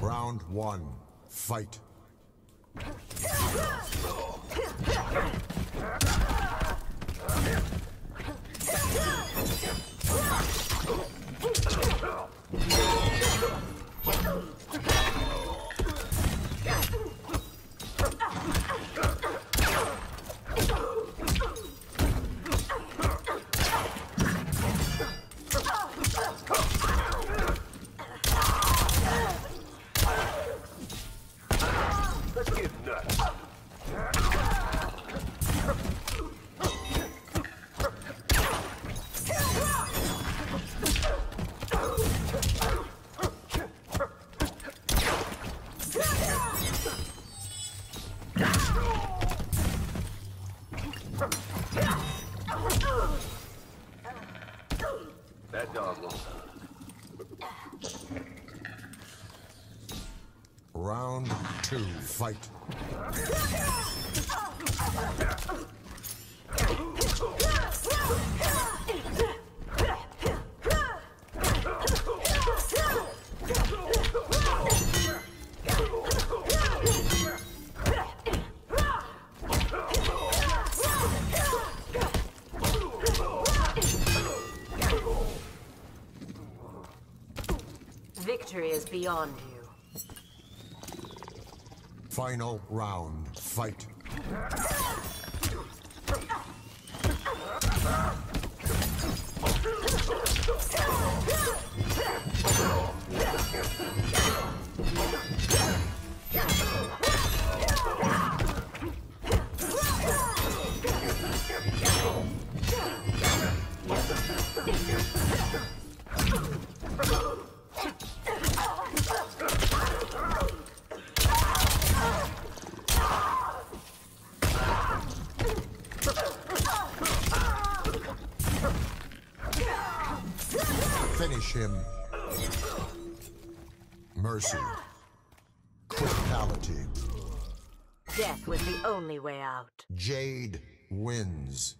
Round one, fight. That dog won't. Round two, fight. Victory is beyond you. Final round, fight. Finish him. Mercy. Quitality. Death was the only way out. Jade wins.